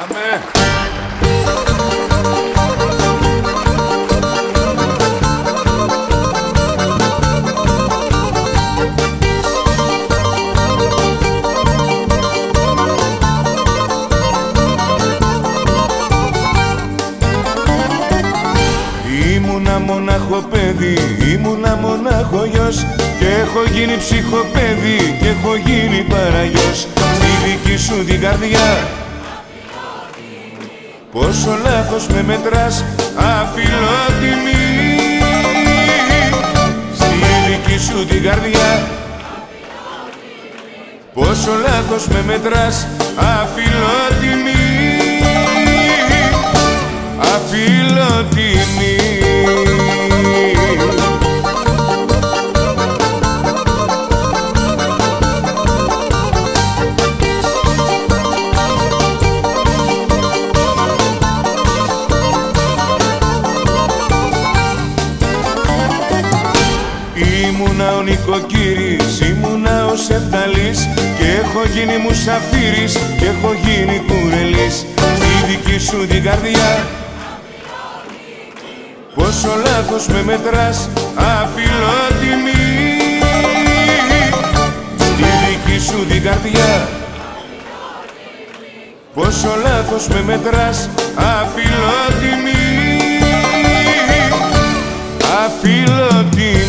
Πάμε. Ήμουνα μονάχο παιδί, ήμουνα μονάχο γιος Και έχω γίνει ψυχοπαίδι και έχω γίνει παραγιός Στη δική σου την καρδιά Πόσο λάθος με μετράς αφιλότιμη Στη δική σου την καρδιά. Πόσο λάθος με μετράς αφιλότιμη Ήμουνα ο νοικοκύρης, ήμουνα ο σεφταλής Και έχω γίνει μουσαφύρης και έχω γίνει κουρελής. Στη δική σου την καρδιά. Πόσο λάθος με μετράς, αφιλότιμη Στη δική σου την καρδιά. Πόσο λάθος με μετράς, αφιλότιμη Αφιλότιμη